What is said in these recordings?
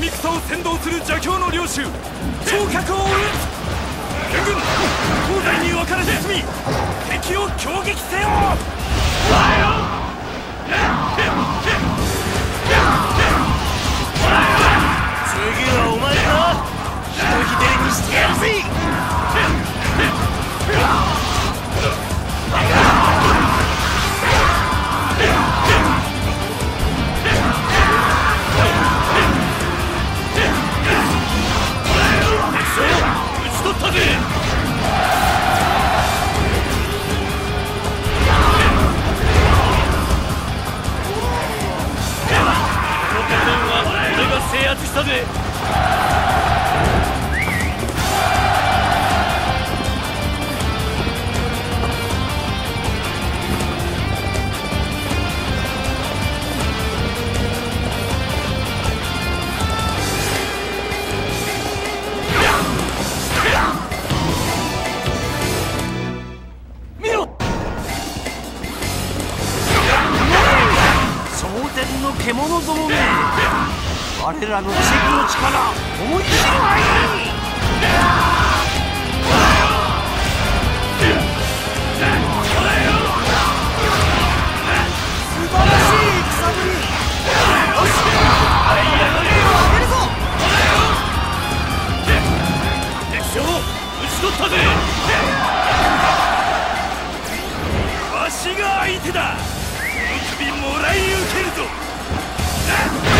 神草を先導する邪教の領主。聴覚を追う。援軍。東西に分かれて進み。敵を攻撃せよ。天の獣どもめ我らの奇跡の力思い知るがいい素晴らしい戦ぶりよし上げるぞ敵将討ち取ったぜわしが相手だ首もらい受ける。ぞ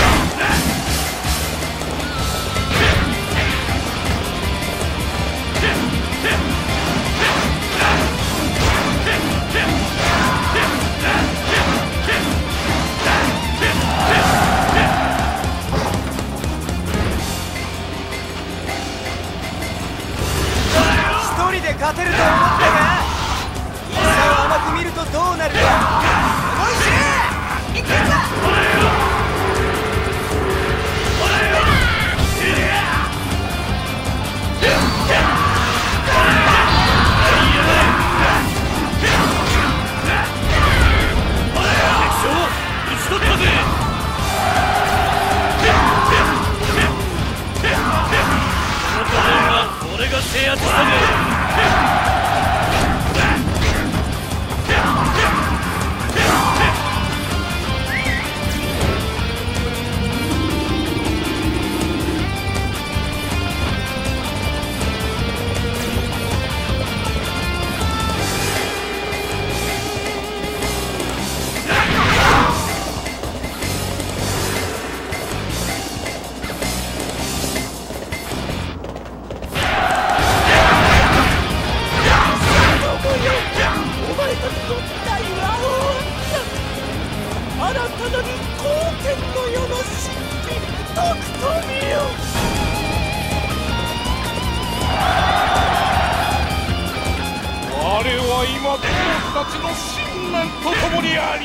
は今同志たちの信念とともにあり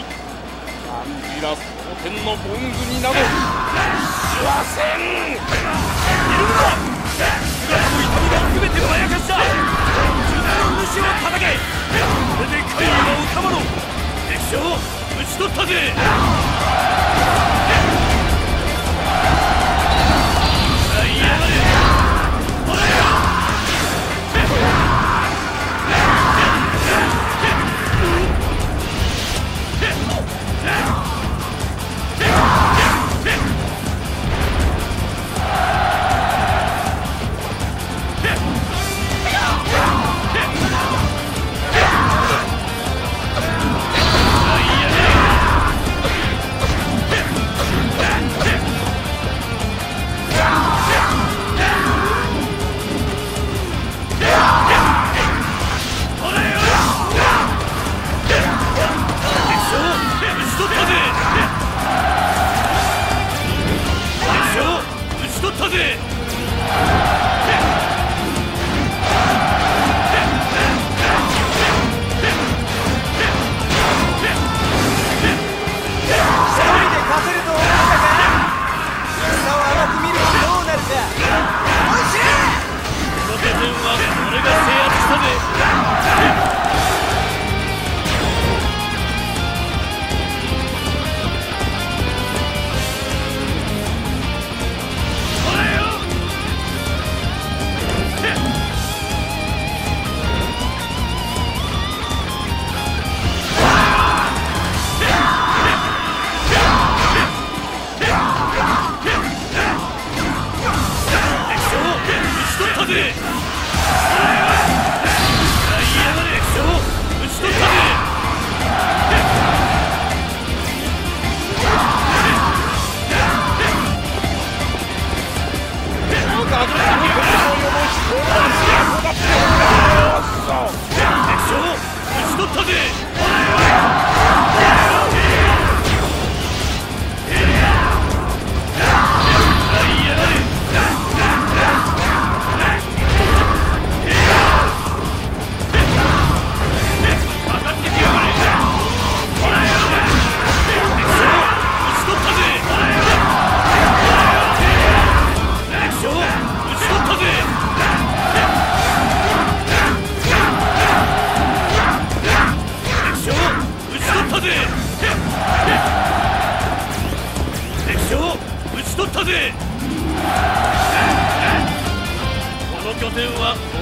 アンビラ蒼天の文具になど死はせん。いるのだ姿の痛みが全てのあやかしだ。術の主を叩け。これで会議はおかまろ。敵将討ち取ったぜ。ぜ討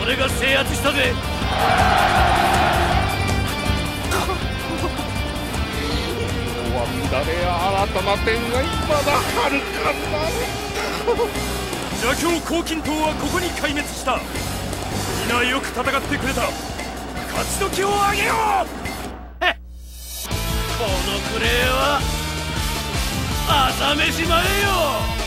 俺が制圧したぜ。は乱れや新たな点がまだはるかな邪教黄金塔はここに壊滅した。皆よく戦ってくれた。勝ち時をあげよう。このクレーは朝めしまえよ。